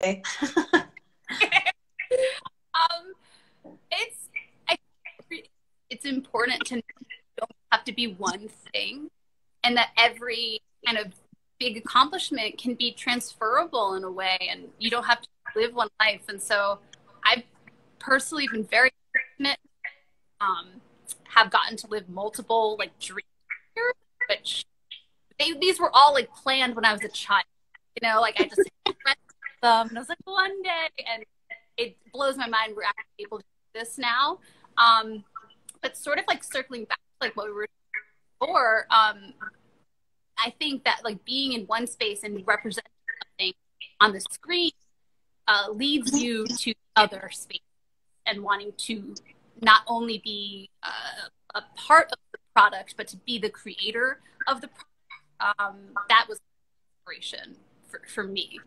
um, it's I, it's important to don't have to be one thing, and that every kind of big accomplishment can be transferable in a way, and you don't have to live one life. And so, I've personally been very fortunate. Um, have gotten to live multiple like dreams, which they, these were all like planned when I was a child. You know, like I just them, and I was like, one day, and it blows my mind we're actually able to do this now. Um, but sort of like circling back to like what we were before, um, I think that like being in one space and representing something on the screen uh, leads you to other spaces and wanting to not only be uh, a part of the product, but to be the creator of the product. Um, that was inspiration for, for me.